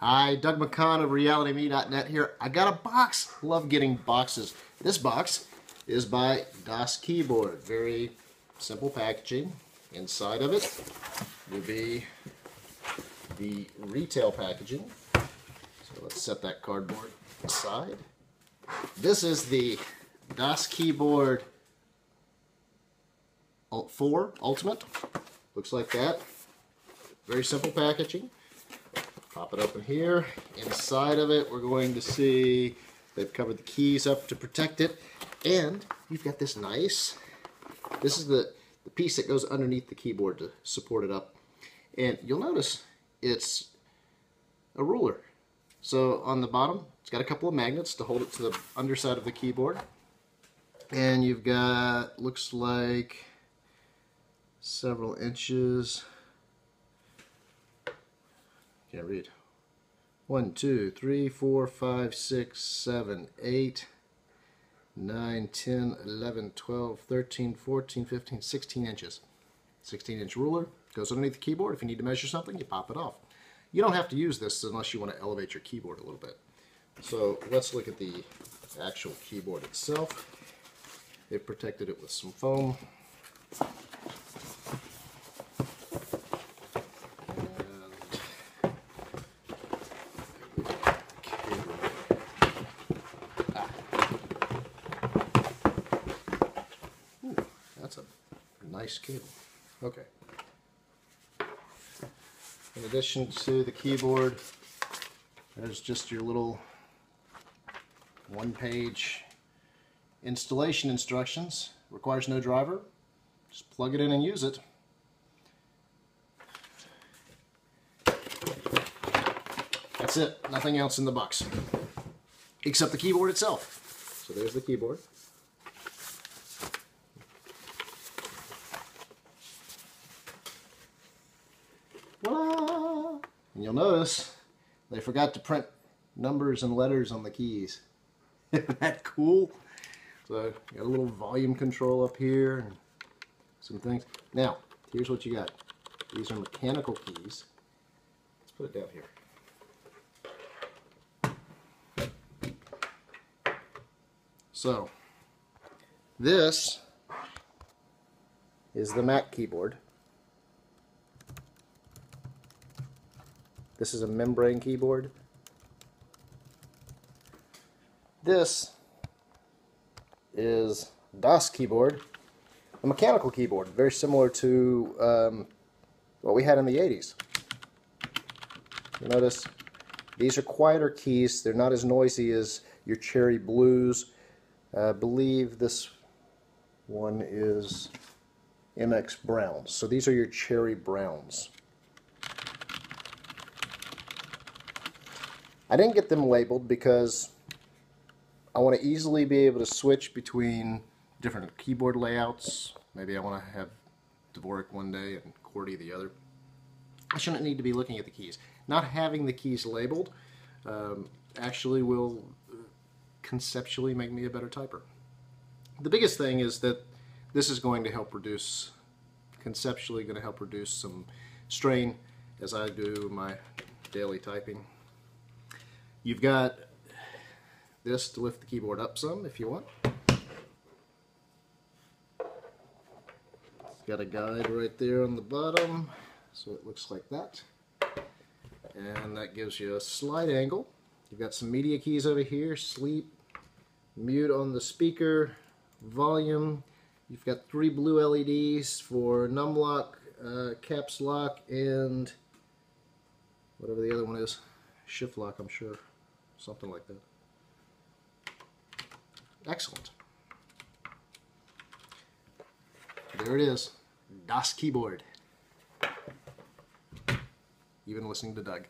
Hi, Doug McCaughan of RealityMe.net here. I got a box. Love getting boxes. This box is by Das Keyboard. Very simple packaging. Inside of it will be the retail packaging. So let's set that cardboard aside. This is the Das Keyboard 4 Ultimate. Looks like that. Very simple packaging. Pop it open here. Inside of it, we're going to see they've covered the keys up to protect it. And you've got this nice, this is the, the piece that goes underneath the keyboard to support it up. And you'll notice it's a ruler. So on the bottom, it's got a couple of magnets to hold it to the underside of the keyboard. And you've got, looks like, several inches can't read. 1, 2, 3, 4, 5, 6, 7, 8, 9, 10, 11, 12, 13, 14, 15, 16 inches. 16 inch ruler goes underneath the keyboard. If you need to measure something, you pop it off. You don't have to use this unless you want to elevate your keyboard a little bit. So let's look at the actual keyboard itself. They've protected it with some foam. That's a nice cable. Okay. In addition to the keyboard, there's just your little one-page installation instructions. Requires no driver. Just plug it in and use it. That's it. Nothing else in the box. Except the keyboard itself. So there's the keyboard. And you'll notice they forgot to print numbers and letters on the keys. Isn't that cool? So you got a little volume control up here and some things. Now, here's what you got. These are mechanical keys. Let's put it down here. So, this is the Mac keyboard. This is a membrane keyboard. This is Das keyboard, a mechanical keyboard, very similar to um, what we had in the 80s. You notice these are quieter keys. They're not as noisy as your Cherry Blues. I believe this one is MX Browns. So these are your Cherry Browns. I didn't get them labeled because I want to easily be able to switch between different keyboard layouts. Maybe I want to have Dvorak one day and QWERTY the other. I shouldn't need to be looking at the keys. Not having the keys labeled um, actually will conceptually make me a better typer. The biggest thing is that this is going to help reduce, conceptually going to help reduce some strain as I do my daily typing. You've got this to lift the keyboard up some if you want. Got a guide right there on the bottom, so it looks like that. And that gives you a slide angle. You've got some media keys over here, sleep, mute on the speaker, volume. You've got three blue LEDs for numlock, uh, caps lock, and whatever the other one is, shift lock, I'm sure. Something like that. Excellent. There it is. Das Keyboard. Even listening to Doug.